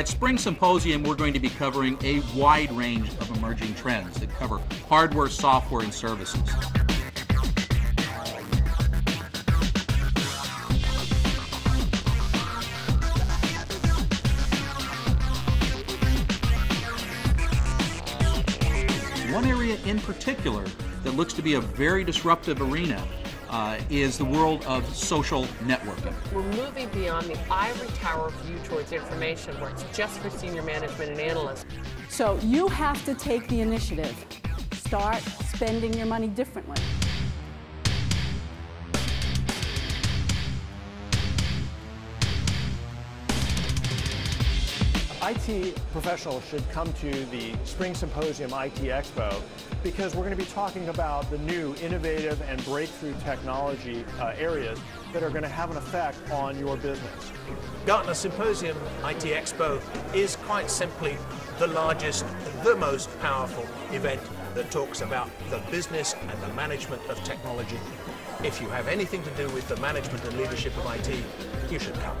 At Spring Symposium, we're going to be covering a wide range of emerging trends that cover hardware, software, and services. One area in particular that looks to be a very disruptive arena uh, is the world of social networking. We're moving beyond the ivory tower view towards information where it's just for senior management and analysts. So you have to take the initiative. Start spending your money differently. IT professionals should come to the Spring Symposium IT Expo because we're going to be talking about the new innovative and breakthrough technology uh, areas that are going to have an effect on your business. Gartner Symposium IT Expo is quite simply the largest, the most powerful event that talks about the business and the management of technology. If you have anything to do with the management and leadership of IT, you should come.